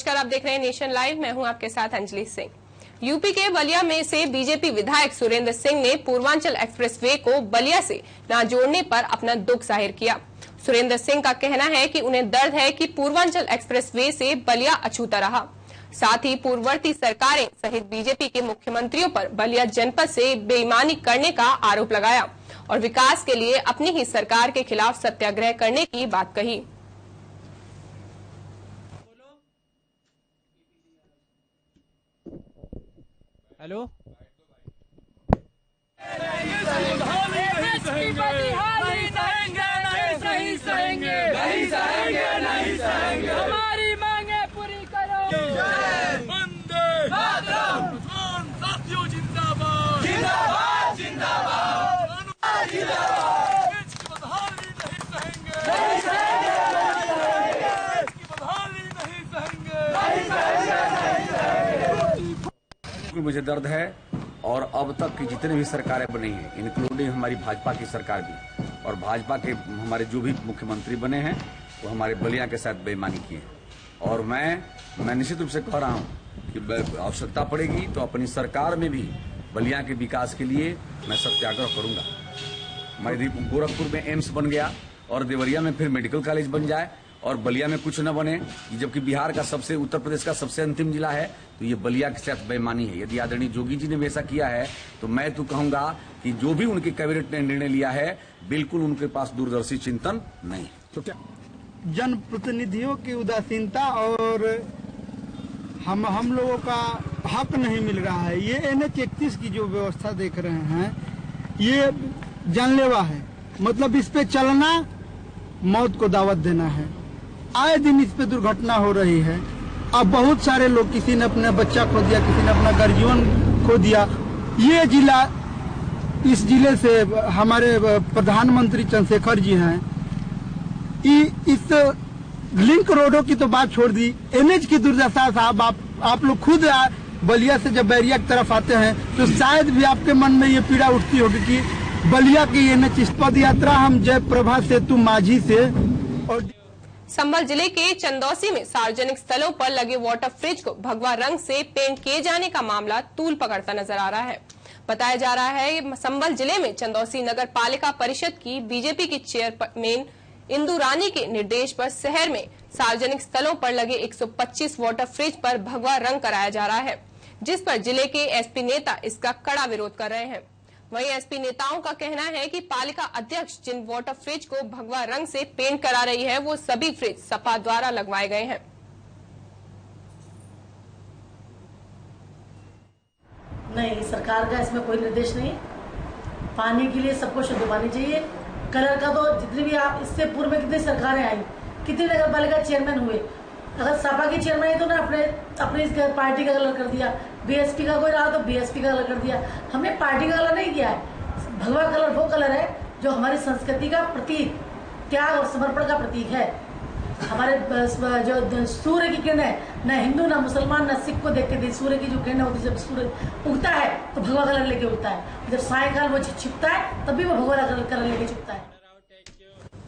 नमस्कार, आप देख रहे हैं नेशन लाइव। मैं हूँ आपके साथ अंजलि सिंह। यूपी के बलिया में से बीजेपी विधायक सुरेंद्र सिंह ने पूर्वांचल एक्सप्रेसवे को बलिया से न जोड़ने पर अपना दुख ज़ाहिर किया। सुरेंद्र सिंह का कहना है कि उन्हें दर्द है कि पूर्वांचल एक्सप्रेसवे से बलिया अछूता रहा। साथ ही पूर्ववर्ती सरकारें सहित बीजेपी के मुख्यमंत्रियों पर बलिया जनपद से बेईमानी करने का आरोप लगाया और विकास के लिए अपनी ही सरकार के खिलाफ सत्याग्रह करने की बात कही। हेलो? हमारी मांगे पूरी करो वंदे मातरम किसान साथियों जिंदाबाद जिंदाबाद जिंदाबाद जिंदाबाद इसकी बदहाली नहीं सहेंगे नहीं सहेंगे इसकी बदहाली नहीं सहेंगे बिल्कुल मुझे दर्द है और अब तक की जितने भी सरकारें बनी हैं इंक्लूडिंग हमारी भाजपा की सरकार भी, और भाजपा के हमारे जो भी मुख्यमंत्री बने हैं, वो हमारे बलिया के साथ बेईमानी किए और मैं मैं निश्चित रूप से कह रहा हूँ कि आवश्यकता पड़ेगी तो अपनी सरकार में भी, बलिया के विकास के लिए मैं सत्याग्रह करूँगा। मैं गोरखपुर में एम्स बन गया, और देवरिया में फिर मेडिकल कॉलेज बन जाए और बलिया में कुछ न बने जबकि बिहार का सबसे, उत्तर प्रदेश का सबसे अंतिम जिला है तो ये बलिया के साथ बेमानी है। यदि आदरणीय जोगी जी ने वैसा किया है तो मैं तो कहूँगा कि जो भी उनके कैबिनेट ने निर्णय लिया है, बिल्कुल उनके पास दूरदर्शी चिंतन नहीं तो क्या जनप्रतिनिधियों की उदासीनता और हम हम लोगों का हक नहीं मिल रहा है? ये एन एच की जो व्यवस्था देख रहे हैं, ये जानलेवा है। मतलब इस पे चलना मौत को दावत देना है। आए दिन इस पे दुर्घटना हो रही है। अब बहुत सारे लोग, किसी ने अपना बच्चा खो दिया, किसी ने अपना गर्जीवन खो दिया। ये जिला, इस ज़िले से हमारे प्रधानमंत्री चंद्रशेखर जी हैं। इस लिंक रोडों की तो बात छोड़ दी। एनएच की दुर्दशा साहब आप आप लोग खुद आ- बलिया से जब बैरिया की तरफ़ आते हैं तो शायद भी आपके मन में ये पीड़ा उठती होगी कि बलिया की एनएच पद यात्रा हम जय जयप्रभा सेतु माझी से और संभल ज़िले के चंदौसी में सार्वजनिक स्थलों पर लगे वाटर फ्रिज को भगवा रंग से पेंट किए जाने का मामला तूल पकड़ता नज़र आ रहा है। बताया जा रहा है, संभल ज़िले में चंदौसी नगर पालिका परिषद की बीजेपी की चेयरमैन इंदू रानी के निर्देश पर शहर में सार्वजनिक स्थलों पर लगे 125 वाटर फ्रिज पर भगवा रंग कराया जा रहा है, जिस पर ज़िले के एसपी नेता इसका कड़ा विरोध कर रहे हैं। वहीं एसपी नेताओं का कहना है कि पालिका अध्यक्ष जिन वाटर फ्रिज को भगवा रंग से पेंट करा रही है, वो सभी फ्रिज सपा द्वारा लगवाए गए हैं। नहीं, सरकार का इसमें कोई निर्देश नहीं। पानी के लिए सबको शुद्ध पानी चाहिए। कलर का तो जितनी भी आप, इससे पूर्व में कितनी सरकारें आई, कितनी नगर पालिका चेयरमैन हुए। अगर सपा के चेयरमैन है तो ना अपने, अपनी पार्टी का कलर कर दिया। बीएसपी का कोई रहा तो बीएसपी का कलर कर दिया। हमने पार्टी का कलर नहीं किया है। भगवा कलर वो कलर है जो हमारी संस्कृति का प्रतीक, त्याग और समर्पण का प्रतीक है। हमारे जो सूर्य की किरण है, न हिंदू, न मुसलमान, न सिख को देखते थे। सूर्य की जो किरण होती है, जब सूर्य उगता है तो भगवा कलर लेके उगता है। जब सायकाल वो छिपता है तब भी वो भगवा कलर लेके छिपता है।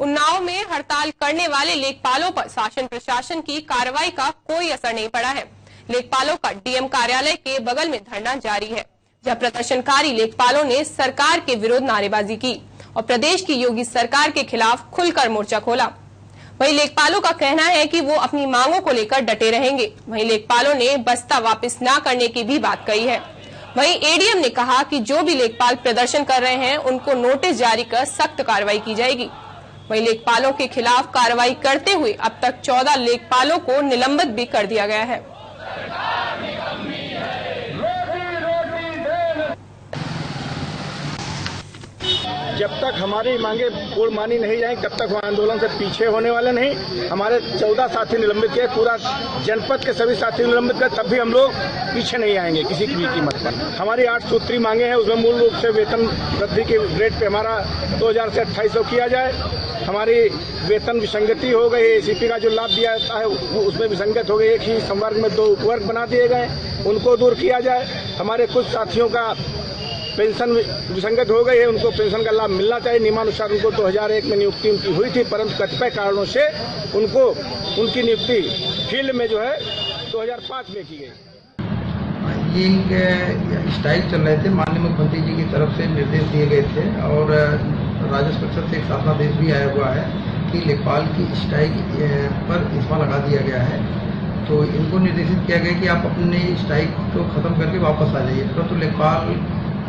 उन्नाव में हड़ताल करने वाले लेखपालों पर शासन प्रशासन की कार्रवाई का कोई असर नहीं पड़ा है। लेखपालों का डीएम कार्यालय के बगल में धरना जारी है जब प्रदर्शनकारी लेखपालों ने सरकार के विरोध नारेबाजी की और प्रदेश की योगी सरकार के खिलाफ खुलकर मोर्चा खोला। वहीं लेखपालों का कहना है कि वो अपनी मांगों को लेकर डटे रहेंगे। वहीं लेखपालों ने बस्ता वापस न करने की भी बात कही है। वहीं एडीएम ने कहा कि जो भी लेखपाल प्रदर्शन कर रहे हैं, उनको नोटिस जारी कर सख्त कार्रवाई की जाएगी। वहीं लेखपालों के खिलाफ कार्रवाई करते हुए अब तक 14 लेखपालों को निलंबित भी कर दिया गया है। जब तक हमारी मांगे पूर्ण मानी नहीं जाएँगी तब तक हम आंदोलन से पीछे होने वाले नहीं। हमारे चौदह साथी निलंबित किए, पूरा जनपद के सभी साथी निलंबित किए, तब भी हम लोग पीछे नहीं आएँगे किसी की भी कीमत पर। हमारी आठ सूत्री मांगे हैं, उसमें मूल रूप से वेतन वृद्धि के रेट पे हमारा दो हज़ार से अट्ठाईस किया जाए। हमारी वेतन विसंगति हो गई एसीपी का जो लाभ दिया जाता है उसमें विसंगत हो गई, एक ही संवर्ग में दो उपवर्ग बना दिए गए, उनको दूर किया जाए। हमारे कुछ साथियों का पेंशन विसंगत हो गई है, उनको पेंशन का लाभ मिलना चाहिए। नियमानुसार उनको 2001 में नियुक्ति उनकी हुई थी, परंतु कतिपय कारणों से उनको, उनकी नियुक्ति फ़ील्ड में जो है 2005 में की गई। ये स्ट्राइक चल रहे थे, माननीय मुख्यमंत्री जी की तरफ़ से निर्देश दिए गए थे, और राजस्व परिषद से एक शासनादेश भी आया हुआ है कि लेखपाल की स्ट्राइक पर इस्मा लगा दिया गया है। तो इनको निर्देशित किया गया कि आप अपने स्ट्राइक को खत्म करके वापस आ जाइए। परंतु तो लेखपाल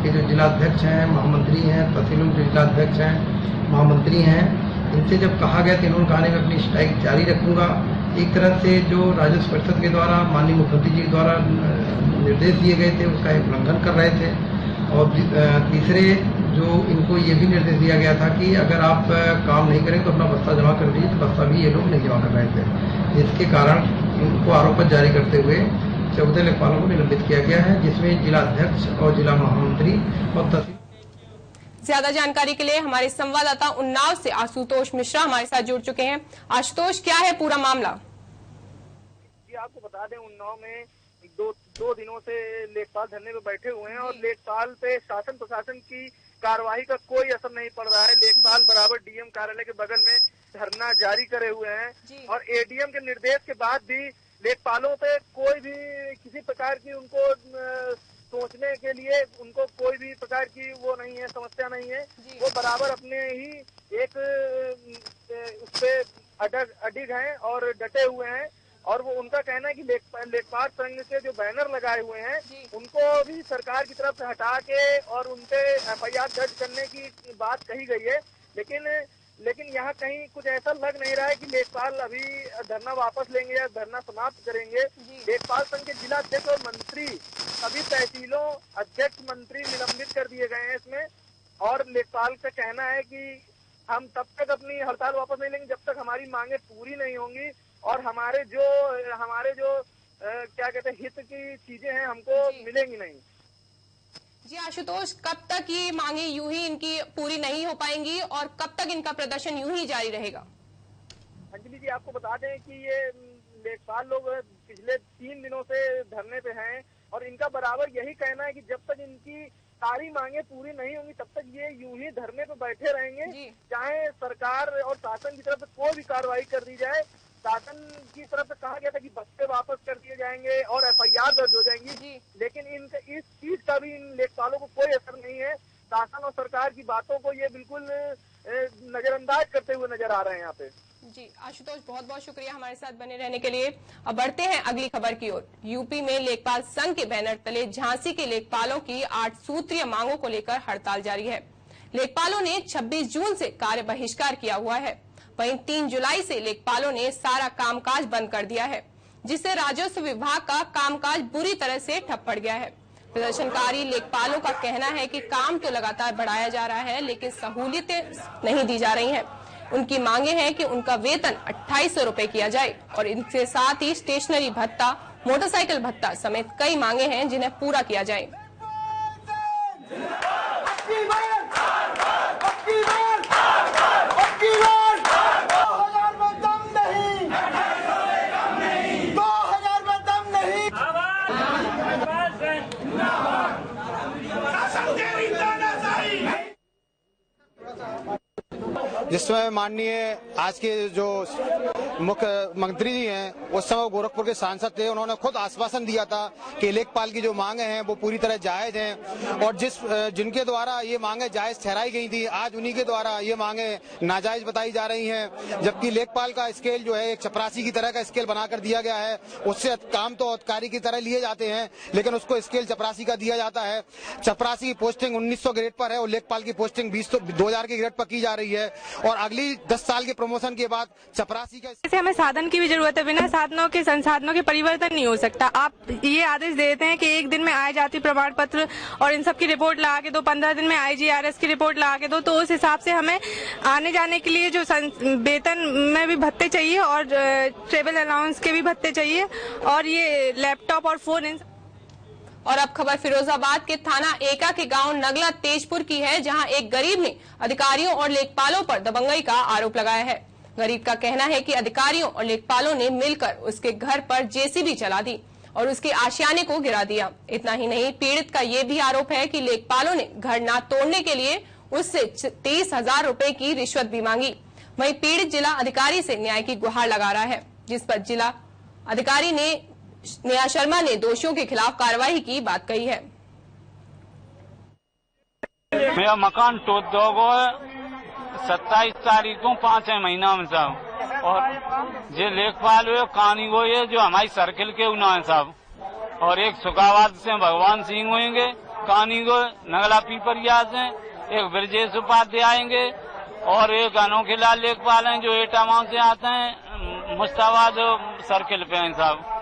के जो जिलाध्यक्ष हैं, महामंत्री हैं, तहसीलों के जिलाध्यक्ष हैं, महामंत्री हैं, इनसे जब कहा गया तो इन्होंने कहा मैं अपनी स्ट्राइक जारी रखूँगा, एक तरह से जो राजस्व परिषद के द्वारा, माननीय मुख्यमंत्री जी द्वारा निर्देश दिए गए थे, उसका उल्लंघन कर रहे थे। और तीसरे जो इनको ये भी निर्देश दिया गया था कि अगर आप काम नहीं करें तो अपना बस्ता जमा कर दीजिए तो बस्ता भी ये लोग नहीं जमा कर रहे थे। जिसके कारण इनको आरोप जारी करते हुए चौदह लेखपालों को निलंबित किया गया है जिसमें जिला अध्यक्ष और जिला महामंत्री और तहसील ज़्यादा जानकारी के लिए हमारे संवाददाता उन्नाव से आशुतोष मिश्रा हमारे साथ जुड़ चुके हैं। आशुतोष क्या है पूरा मामला? जी आपको बता दें उन्नाव में दो दो दिनों से लेखपाल धरने पे बैठे हुए हैं और लेखपाल पे शासन प्रशासन की कार्यवाही का कोई असर नहीं पड़ रहा है। लेखपाल बराबर डीएम कार्यालय के बगल में धरना जारी करे हुए हैं और एडीएम के निर्देश के बाद भी लेखपालों पे कोई भी किसी प्रकार की उनको सोचने के लिए उनको कोई भी प्रकार की वो नहीं है समस्या नहीं है। वो बराबर अपने ही एक उस पे अडिग हैं और डटे हुए हैं। और वो उनका कहना है कि लेखपाल संघ के जो बैनर लगाए हुए हैं उनको भी सरकार की तरफ़ से हटा के और उनपे एफ़ आई दर्ज करने की बात कही गई है। लेकिन लेकिन यहाँ कहीं कुछ ऐसा लग नहीं रहा है कि लेखपाल अभी धरना वापस लेंगे या धरना समाप्त करेंगे। लेखपाल संघ के जिला अध्यक्ष और मंत्री सभी तहसीलों अध्यक्ष मंत्री निलंबित कर दिए गए हैं इसमें। और लेखपाल का कहना है कि हम तब तक अपनी हड़ताल वापस नहीं लेंगे जब तक हमारी मांगे पूरी नहीं होंगी और हमारे जो हमारे जो आ, क्या कहते हैं हित की चीज़ें हैं हमको मिलेंगी नहीं। जी आशुतोष कब तक ये मांगे यूँ ही इनकी पूरी नहीं हो पाएँगी और कब तक इनका प्रदर्शन यूँ ही जारी रहेगा? अंजलि जी आपको बता दें कि ये लेखपाल लोग पिछले तीन दिनों से धरने पे हैं और इनका बराबर यही कहना है कि जब तक इनकी सारी मांगे पूरी नहीं होंगी तब तक ये यूँ ही धरने पे बैठे रहेंगे। चाहे सरकार और शासन की तरफ़ से कोई भी कार्रवाई कर दी जाए शासन की तरफ़ से कहा गया था कि बच्चे वापस कर दिए जाएँगे और एफआईआर दर्ज हो जाएँगी। लेकिन इन इस चीज़ का भी इन लेखपालों को कोई असर नहीं है। शासन और सरकार की बातों को ये बिल्कुल नजरअंदाज करते हुए नज़र आ रहे हैं यहाँ पे। जी आशुतोष बहुत बहुत शुक्रिया हमारे साथ बने रहने के लिए। अब बढ़ते हैं अगली खबर की ओर। यूपी में लेखपाल संघ के बैनर तले झांसी के लेखपालों की आठ सूत्रीय मांगों को लेकर हड़ताल जारी है। लेखपालों ने 26 जून से कार्य बहिष्कार किया हुआ है। वहीं तीन जुलाई से लेखपालों ने सारा कामकाज बंद कर दिया है, जिससे राजस्व विभाग का कामकाज बुरी तरह से ठप पड़ गया है। प्रदर्शनकारी लेखपालों का कहना है कि काम तो लगातार बढ़ाया जा रहा है, लेकिन सहूलियतें नहीं दी जा रही हैं। उनकी मांगे हैं कि उनका वेतन अट्ठाईस सौ किया जाए, और इनके साथ ही स्टेशनरी भत्ता, मोटरसाइकिल भत्ता समेत कई मांगे हैं जिन्हें पूरा किया जाए। जिसमें माननीय आज के जो मुख्यमंत्री जी हैं, उस समय गोरखपुर के सांसद थे, उन्होंने खुद आश्वासन दिया था कि लेखपाल की जो मांगे हैं, वो पूरी तरह जायज़ हैं। और जिस जिनके द्वारा ये मांगे जायज़ ठहराई गई थी, आज उन्हीं के द्वारा ये मांगे नाजायज बताई जा रही हैं। जबकि लेखपाल का स्केल जो है, एक चपरासी की तरह का स्केल बनाकर दिया गया है, उससे काम तो अधिकारी की तरह लिए जाते हैं, लेकिन उसको स्केल चपरासी का दिया जाता है। चपरासी की पोस्टिंग उन्नीस सौ ग्रेड पर है और लेखपाल की पोस्टिंग बीस दो के ग्रेड पर की जा रही है। और अगली दस साल के प्रमोशन के बाद चपरासी का जैसे हमें साधन की भी ज़रूरत है, बिना साधनों के, संसाधनों के परिवर्तन नहीं हो सकता। आप ये आदेश देते हैं कि एक दिन में आए जाति प्रमाण पत्र और इन सब की रिपोर्ट ला के दो, पंद्रह दिन में आईजीआरएस की रिपोर्ट ला के दो तो उस हिसाब से हमें आने जाने के लिए जो वेतन में भी भत्ते चाहिए और ट्रेवल अलाउंस के भी भत्ते चाहिए और ये लैपटॉप और फ़ोन इन और अब खबर फिरोजाबाद के थाना एका के गाँव नगला तेजपुर की है, जहाँ एक गरीब ने अधिकारियों और लेखपालों पर दबंगई का आरोप लगाया है। गरीब का कहना है कि अधिकारियों और लेखपालों ने मिलकर उसके घर पर जेसीबी चला दी और उसके आशियाने को गिरा दिया। इतना ही नहीं, पीड़ित का ये भी आरोप है कि लेखपालों ने घर न तोड़ने के लिए उससे तेईस हज़ार की रिश्वत भी मांगी। वहीं पीड़ित जिला अधिकारी से न्याय की गुहार लगा रहा है, जिस पर जिला अधिकारी ने नेहा शर्मा ने दोषियों के खिलाफ कार्रवाई की बात कही है। मेरा मकान टोट दो गो सत्ताईस तारीख को पाँच महीना में साहब। और ये लेखपाल हुए, कहानी वो ये जो हमारी सर्किल के उना है साहब। और एक सुखावाद से भगवान सिंह होंगे, कहानी को नगला पीपरिया से, एक ब्रजेश उपाध्याय आएँगे और एक अनोखे लाल लेखपाल हैं जो एटामाओं से आते हैं मुस्ताबाद सर्किल पे हैं साहब।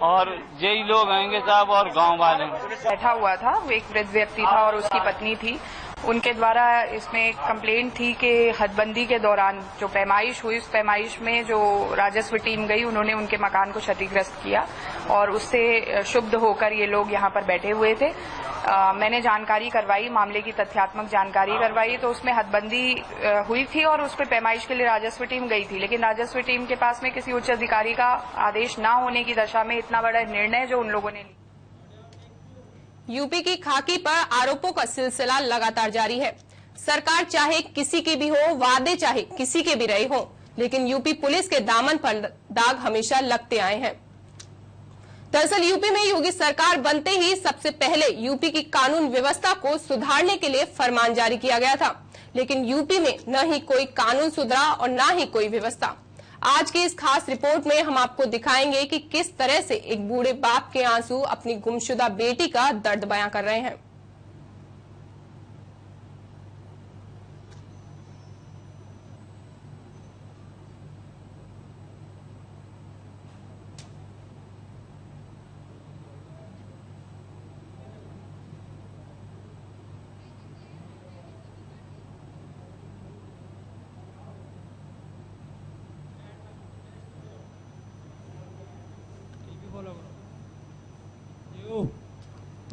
और यही लोग आएँगे साहब और गाँव वाले। बैठा हुआ था, वो एक वृद्ध व्यक्ति था और उसकी पत्नी थी। उनके द्वारा इसमें कंप्लेंट थी कि हदबंदी के दौरान जो पैमाइश हुई, उस पैमाइश में जो राजस्व टीम गई, उन्होंने उनके मकान को क्षतिग्रस्त किया और उससे शुद्ध होकर ये लोग यहाँ पर बैठे हुए थे। आ, मैंने जानकारी करवाई मामले की तथ्यात्मक जानकारी करवाई तो उसमें हदबंदी हुई थी और उस पर पैमाइश के लिए राजस्व टीम गई थी। लेकिन राजस्व टीम के पास में किसी उच्च अधिकारी का आदेश न होने की दशा में इतना बड़ा निर्णय जो उन लोगों ने लिया। यूपी की खाकी पर आरोपों का सिलसिला लगातार जारी है। सरकार चाहे किसी की भी हो वादे चाहे किसी के भी रहे हो लेकिन यूपी पुलिस के दामन पर दाग हमेशा लगते आए हैं। दरअसल यूपी में योगी सरकार बनते ही सबसे पहले यूपी की कानून व्यवस्था को सुधारने के लिए फरमान जारी किया गया था। लेकिन यूपी में न ही कोई कानून सुधरा और न ही कोई व्यवस्था। आज की इस खास रिपोर्ट में हम आपको दिखाएँगे कि किस तरह से एक बूढ़े बाप के आँसू अपनी गुमशुदा बेटी का दर्द बयां कर रहे हैं।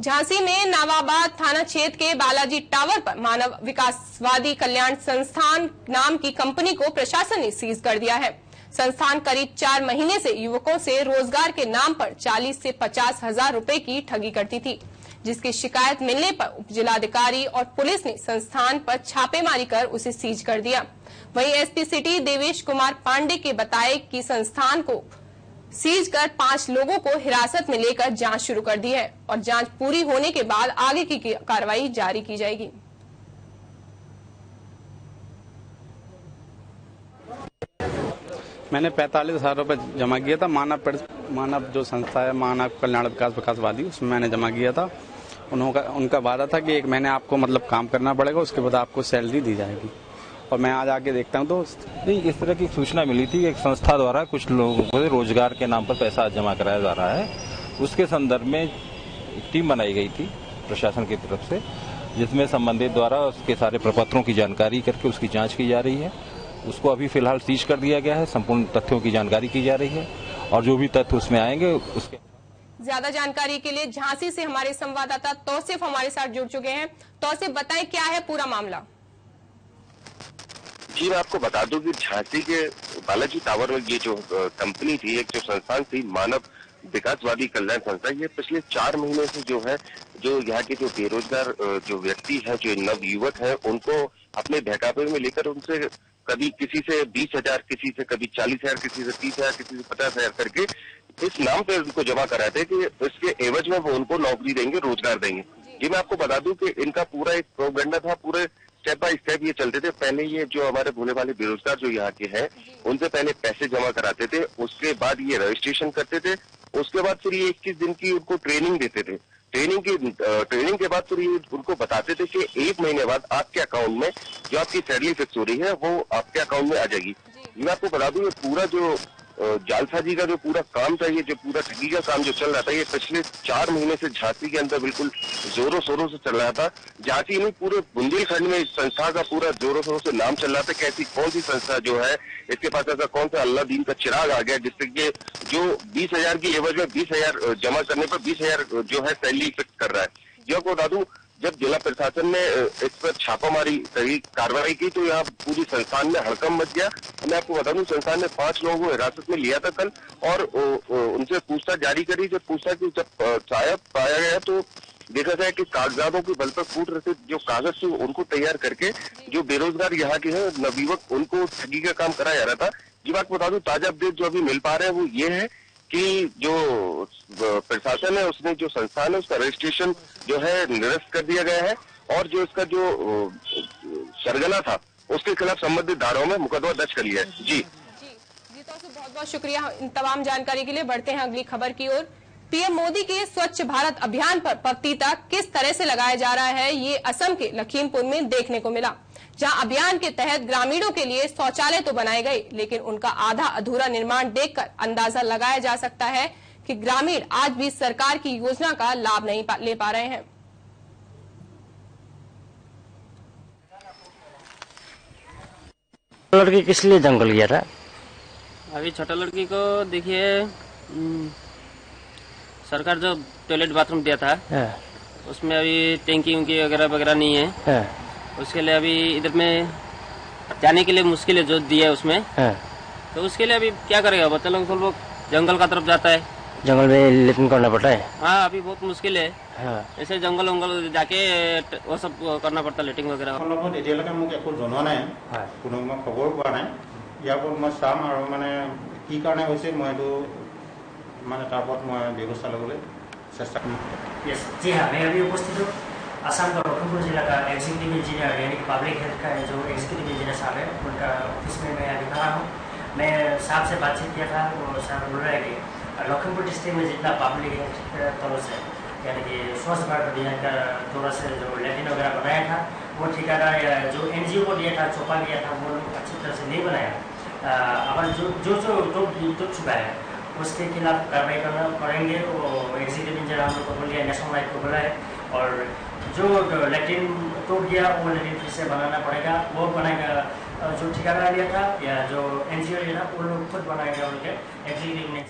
झांसी में नावाबाद थाना क्षेत्र के बालाजी टावर पर मानव विकासवादी कल्याण संस्थान नाम की कंपनी को प्रशासन ने सीज कर दिया है। संस्थान करीब चार महीने से युवकों से रोज़गार के नाम पर 40 से पचास हज़ार रूपए की ठगी करती थी, जिसकी शिकायत मिलने पर उप जिलाधिकारी और पुलिस ने संस्थान पर छापेमारी कर उसे सीज कर दिया। वहीं एसपी सिटी देवेश कुमार पांडे के बताए कि संस्थान को सीज कर पाँच लोगों को हिरासत में लेकर जाँच शुरू कर दी है और जाँच पूरी होने के बाद आगे की कार्रवाई जारी की जाएगी। मैंने पैंतालीस हज़ार रुपये जमा किया था। मानव मानव जो संस्था है, मानव कल्याण विकास विकासवादी, उसमें मैंने जमा किया था। उन्होंने उनका वादा था कि एक महीने आपको मतलब काम करना पड़ेगा, उसके बाद आपको सैलरी दी जाएगी। और मैं आज आके देखता हूँ तो नहीं इस तरह की सूचना मिली थी एक संस्था द्वारा कुछ लोगों को रोज़गार के नाम पर पैसा जमा कराया जा रहा है। उसके संदर्भ में एक टीम बनाई गई थी प्रशासन की तरफ़ से जिसमें संबंधित द्वारा उसके सारे प्रपत्रों की जानकारी करके उसकी जाँच की जा रही है। उसको अभी फ़िलहाल सीज कर दिया गया है संपूर्ण तथ्यों की जानकारी की जा रही है और जो भी तथ्य उसमें आएँगे उसके ज़्यादा जानकारी के लिए झांसी से हमारे संवाददाता तौसिफ हमारे साथ जुड़ चुके हैं। तौसिफ बताएँ क्या है पूरा मामला? जी मैं आपको बता दूँ कि झांसी के बालाजी टावर में ये जो कंपनी थी एक जो संस्थान थी मानव विकासवादी कल्याण संस्था ये पिछले चार महीने से जो है जो यहाँ के जो बेरोजगार जो व्यक्ति है जो नव युवक है उनको अपने बहकावे में लेकर उनसे कभी किसी से बीस हज़ार किसी से कभी चालीस हज़ार किसी से तीस हज़ार किसी से पचास हज़ार करके इस नाम पे उनको जमा कराए थे कि इसके एवज में वो उनको नौकरी देंगे रोज़गार देंगे। ये मैं आपको बता दूँ कि इनका पूरा एक प्रोगंडा था पूरे स्टेप बाय स्टेप ये चलते थे। पहले ये जो हमारे भोले भाले बेरोजगार जो यहाँ के हैं उनसे पहले पैसे जमा कराते थे उसके बाद ये रजिस्ट्रेशन करते थे उसके बाद फिर ये इक्कीस दिन की उनको ट्रेनिंग देते थे। ट्रेनिंग की ट्रेनिंग के बाद फिर ये उनको बताते थे कि एक महीने बाद आपके अकाउंट में जो आपकी सैलरी फिक्स हो रही है वो आपके अकाउंट में आ जाएगी। मैं आपको बता दूँ ये पूरा जो जालसाजी का जो पूरा काम था, ये जो पूरा ठगी का काम जो चल रहा था, ये पिछले चार महीने से झांसी के अंदर बिल्कुल जोरों शोरों से चल रहा था। झांसी में पूरे बुंदेलखंड में इस संस्था का पूरा जोरों शोरों से नाम चल रहा था कि ऐसी कौन सी संस्था जो है, इसके पास ऐसा कौन सा अल्लाह दीन का चिराग आ गया जिससे कि जो बीस हज़ार की एवज में बीस हज़ार जमा करने पर बीस हज़ार जो है सैलरी फिक्स कर रहा है। जो बता दूँ जब जिला प्रशासन ने इस पर छापामारी करी, कार्रवाई की तो यहाँ पूरी संस्थान में हड़कम मच गया। मैं आपको बता दूँ, संस्थान ने पाँच लोगों को हिरासत में लिया था कल, और उनसे पूछताछ जारी करी। जब पूछताछ की, जब साया पाया गया तो देखा जाए कि कागजातों के बल पर फूट रहे जो कागज़ थे उनको तैयार करके, जो बेरोजगार यहाँ के हैं, नवयुवक, उनको ठगी का काम कराया जा रहा था। जी बात बता दूँ, ताज़ा अपडेट जो अभी मिल पा रहे हैं, वो ये है कि जो प्रशासन है, उसने जो संस्थान है, उसका रजिस्ट्रेशन जो है, निरस्त कर दिया गया है और जो इसका जो सरगना था, उसके खिलाफ संबंधित धाराओं में मुकदमा दर्ज कर लिया है। जी। जी। से बहुत बहुत शुक्रिया इन तमाम जानकारी के लिए। बढ़ते हैं अगली खबर की ओर। पीएम मोदी के स्वच्छ भारत अभियान पर पपतीता किस तरह से लगाया जा रहा है, ये असम के लखीमपुर में देखने को मिला। जहाँ अभियान के तहत ग्रामीणों के लिए शौचालय तो बनाए गए लेकिन उनका आधा अधूरा निर्माण देखकर अंदाज़ा लगाया जा सकता है कि ग्रामीण आज भी सरकार की योजना का लाभ नहीं पा, ले पा रहे हैं। लड़की किस लिए जंगल गया था? अभी छोटा लड़की को देखिए सरकार जो टॉयलेट बाथरूम दिया था हाँ, उसमें अभी टैंकी वगैरह वगैरह नहीं है। हाँ, उसके लिए अभी इधर में जाने के लिए मुश्किल है जो दिया है उसमें हाँ। तो उसके लिए अभी क्या करेगा बच्चा लोग सब लोग जंगल का तरफ जाता है जंगल में लेटिन करना पड़ता है हाँ अभी बहुत मुश्किल है हाँ। ऐसे जंगल वंगल जाके ट- वो सब करना पड़ता है लेटिंग वगैरह লগত এতিয়ালৈকে মোক একো জনোৱা নাই কোনো মই খবৰ পোৱা নাই ইয়াৰ ওপৰত মই চাম আৰু মানে কি কাৰণে হৈছে মই এইটো মানে তাৰ ওপৰত মই ব্যৱস্থা ল'বলৈ চেষ্টা কৰিম यस जी हाँ मैं असम का लखीमपुर जिला का एग्जीक्यूटिव इंजीनियर यानी कि पब्लिक हेल्थ का जो एग्जीक्यूटिव इंजीनियर साहब है उनका ऑफ़िस में मैं अभी खड़ा हूँ। मैं साहब से बातचीत किया था वो साहब बोल रहे कि लखीमपुर डिस्ट्रिक्ट में जितना पब्लिक हेल्थ तरफ़ से यानी कि स्वच्छ भारत अभियान का दौरा से जो लैट्रिन वगैरह बनाया था वो ठिकादार जो एनजीओ को दिया था चौपा दिया था वो लोग अच्छी तरह से नहीं बनाया। अ, अब जो जो जो टूट चुका है उसके खिलाफ कार्रवाई करना करेंगे वो एग्जीक्यूटिव इंजीनियर हम लोग को बोलिए नेशनल लाइफ को बोला है और जो लैट्रिन टूट गया, वो लैट्रिन फिर से बनाना पड़ेगा। वो बनाएगा जो ठिकादार लिया था, या जो एन जी लिया था, वो लोग खुद बनाएगा उनके एग्जीक्यूटिव ने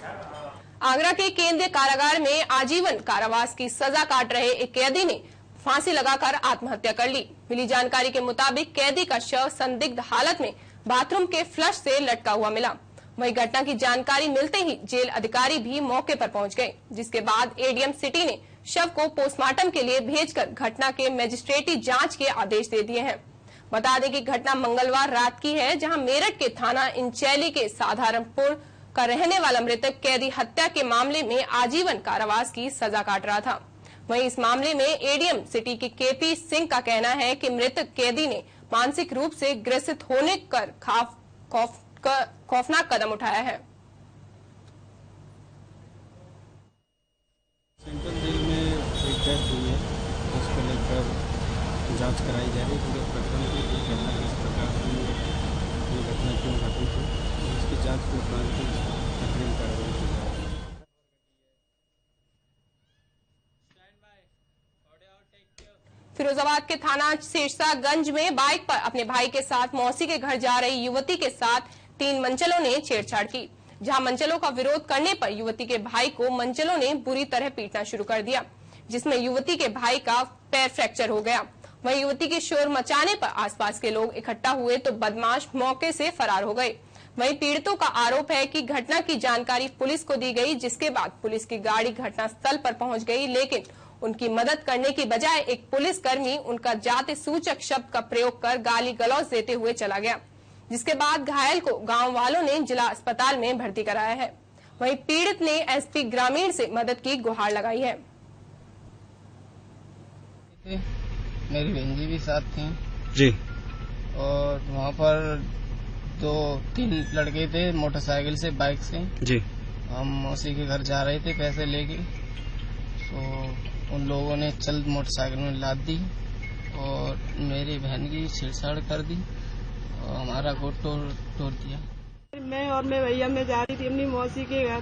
आगरा के केंद्रीय कारागार में आजीवन कारावास की सजा काट रहे एक कैदी ने फांसी लगाकर आत्महत्या कर ली। मिली जानकारी के मुताबिक कैदी का शव संदिग्ध हालत में बाथरूम के फ्लश से लटका हुआ मिला। वहीं घटना की जानकारी मिलते ही जेल अधिकारी भी मौके पर पहुँच गए, जिसके बाद एडीएम सिटी ने शव को पोस्टमार्टम के लिए भेजकर घटना के मजिस्ट्रेटी जाँच के आदेश दे दिए हैं। बता दें कि घटना मंगलवार रात की है, जहाँ मेरठ के थाना इंचैली के साधारणपुर का रहने वाला मृतक कैदी हत्या के मामले में आजीवन कारावास की सजा काट रहा था। वहीं इस मामले में एडीएम सिटी के केपी सिंह का कहना है कि मृतक कैदी ने मानसिक रूप से ग्रसित होने कर खौफनाक कदम उठाया है सेंट्रल जेल में एक डेथ हुई है उसको लेकर जाँच कराई जा रही है पूरे प्रकरण की कि घटना किस प्रकार से ये घटना क्यों घटी थी और इसकी जाँच के उपरांत ही अग्रिम कार्रवाई की जाएगी फिरोजाबाद के थाना सिरसागंज में बाइक पर अपने भाई के साथ मौसी के घर जा रही युवती के साथ तीन मंचलों ने छेड़छाड़ की, जहाँ मंचलों का विरोध करने पर युवती के भाई को मंचलों ने बुरी तरह पीटना शुरू कर दिया, जिसमें युवती के भाई का पैर फ्रैक्चर हो गया। वहीं युवती के शोर मचाने पर आसपास के लोग इकट्ठा हुए तो बदमाश मौके से फरार हो गए। वहीं पीड़ितों का आरोप है कि घटना की जानकारी पुलिस को दी गई, जिसके बाद पुलिस की गाड़ी घटनास्थल पर पहुँच गई, लेकिन उनकी मदद करने की बजाय एक पुलिसकर्मी उनका जाति सूचक शब्द का प्रयोग कर गाली गलौज देते हुए चला गया, जिसके बाद घायल को गाँव वालों ने जिला अस्पताल में भर्ती कराया है। वहीं पीड़ित ने एसपी ग्रामीण से मदद की गुहार लगाई है। मेरी बहन जी भी साथ थी। जी। और वहाँ पर दो तीन लड़के थे मोटरसाइकिल से बाइक से। जी। हम उसी के घर जा रहे थे पैसे लेके। तो उन लोगों ने चल मोटरसाइकिल में लाद दी और मेरी बहन की छेड़छाड़ कर दी और हमारा गोट तोड़ तोड़ दिया। मैं और मैं भैया मैं जा रही थी अपनी मौसी के घर।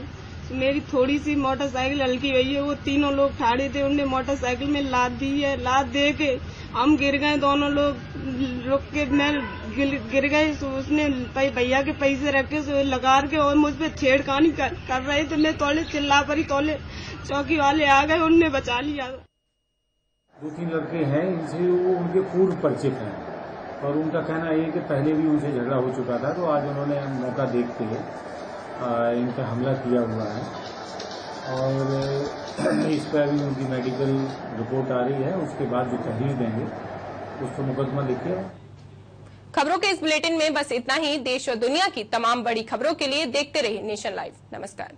तो मेरी थोड़ी सी मोटरसाइकिल हल्की हुई है वो तीनों लोग ठाड़े थे उनने मोटरसाइकिल में लाद दी है लाद दे के हम गिर गए दोनों लोग रुक के मैं गिर गए तो उसने भैया के पैसे रखे सो लगा के और मुझ पे छेड़खानी कर, कर रहे थे। मैं तोले चिल्ला पड़ी तोले चौकी वाले आ गए उनने बचा लिया। दो तीन लड़के हैं इनसे वो उनके पूर्व परिचित हैं। और उनका कहना ये है कि पहले भी उनसे झगड़ा हो चुका था तो आज उन्होंने मौका देखते हुए आ, इन पर हमला किया हुआ है। और इस पर अभी उनकी मेडिकल रिपोर्ट आ रही है, उसके बाद जो तहरीर देंगे। उस पर मुकदमा लिखे खबरों के इस बुलेटिन में बस इतना ही। देश और दुनिया की तमाम बड़ी खबरों के लिए देखते रहिए नेशन लाइव। नमस्कार।